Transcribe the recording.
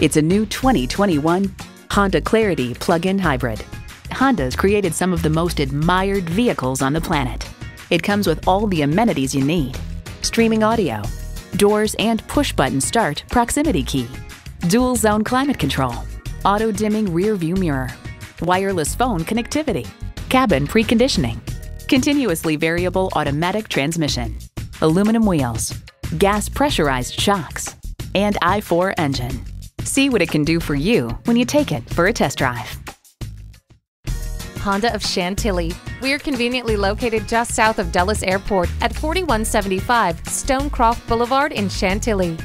It's a new 2021 Honda Clarity plug-in hybrid. Honda's created some of the most admired vehicles on the planet. It comes with all the amenities you need. Streaming audio, doors and push-button start proximity key, dual zone climate control, auto dimming rear view mirror, wireless phone connectivity, cabin preconditioning, continuously variable automatic transmission, aluminum wheels, gas pressurized shocks, and i4 engine. See what it can do for you when you take it for a test drive. Honda of Chantilly. We are conveniently located just south of Dulles Airport at 4175 Stonecroft Boulevard in Chantilly.